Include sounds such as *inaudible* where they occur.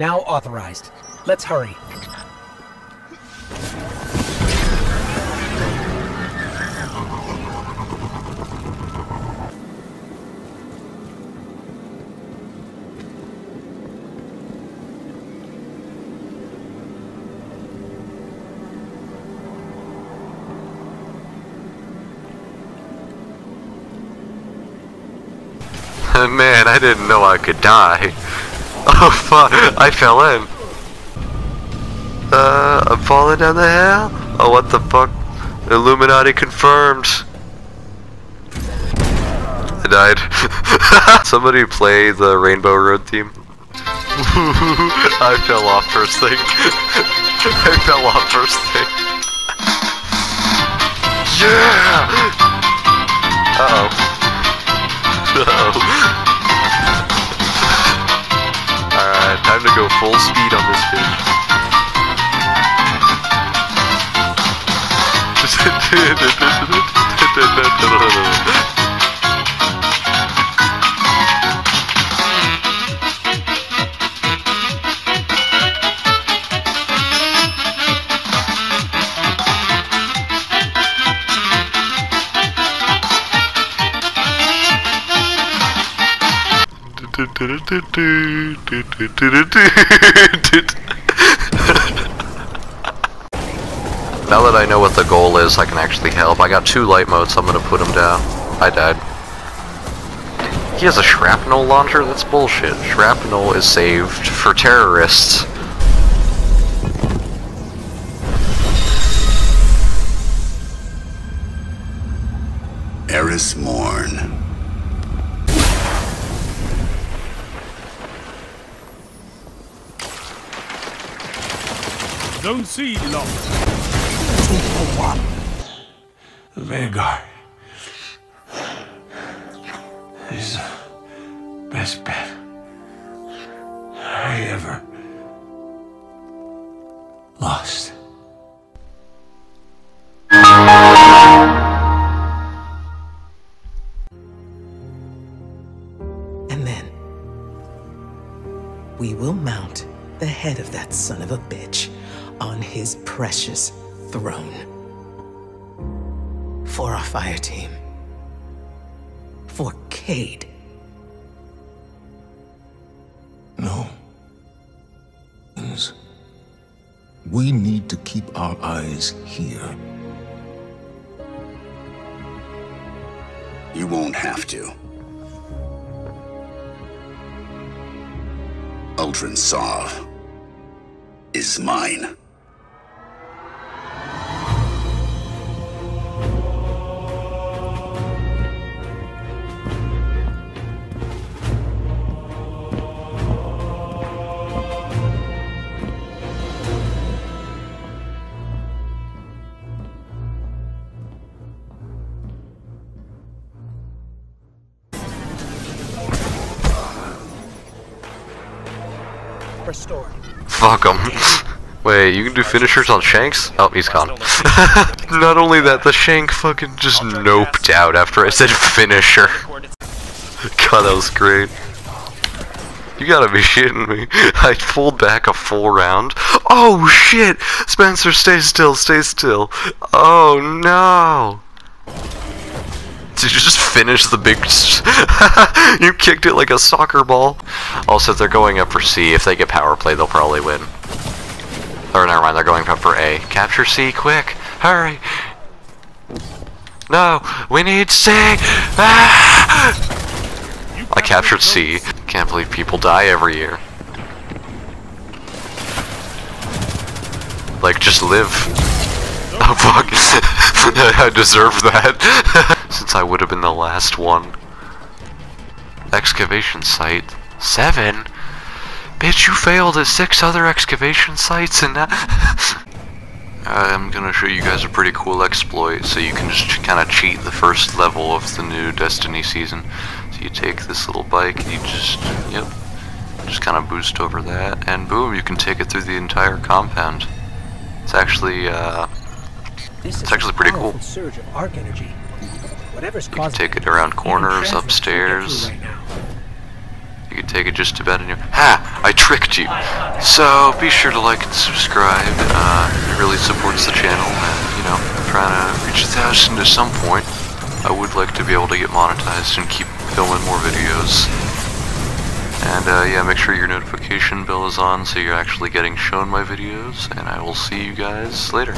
Now authorized. Let's hurry. *laughs* Man, I didn't know I could die. Oh fuck, I fell in. Uh, I'm falling down the hill? Oh, what the fuck? Illuminati confirmed. I died. *laughs* Somebody play the Rainbow Road theme. *laughs* I fell off first thing. *laughs* I fell off first thing. Yeah! Uh oh. Uh-oh. Alright, time to go full speed on this bitch. *laughs* now that I know what the goal is, I can actually help. I got two light modes, so I'm gonna put him down. I died. He has a shrapnel launcher? That's bullshit. Shrapnel is saved for terrorists. Eris Morn. Zone C locked. Two for one. Vanguard is the best bet I ever lost. And then we will mount the head of that son of a bitch on his precious throne. For our fire team. For Cayde. No. Things. We need to keep our eyes here. You won't have to. Uldren Sov is mine. Restored. Fuck him. *laughs* Wait, you can do finishers on Shanks? Oh, he's gone. *laughs* Not only that, the Shank fucking just noped out after I said finisher. *laughs* God, that was great. You gotta be shitting me. I pulled back a full round. Oh shit! Spencer, stay still, stay still. Oh no! Did you just finish the big... *laughs* you kicked it like a soccer ball. Also, they're going up for C. If they get power play, they'll probably win. Or never mind, they're going up for A. Capture C, quick! Hurry! No! We need C! Ah! I captured C. Can't believe people die every year. Like, just live. Oh *laughs* fuck. I deserve that. *laughs* Since I would have been the last one. Excavation site. Seven? Bitch, you failed at six other excavation sites and that. *laughs* I'm gonna show you guys a pretty cool exploit so you can just kind of cheat the first level of the new Destiny season. So you take this little bike and you just, yep, just kind of boost over that and boom, you can take it through the entire compound. It's actually, uh, This It's actually pretty cool. Surge of arc energy. Whatever's You can take it around corners, Shazam can't get through upstairs. right. You can take it just about in your... Ha! I tricked you! So, be sure to like and subscribe. Uh, it really supports the channel, and, you know, I'm trying to reach a thousand at some point. I would like to be able to get monetized and keep filming more videos. And, uh, yeah, make sure your notification bell is on so you're actually getting shown my videos, and I will see you guys later.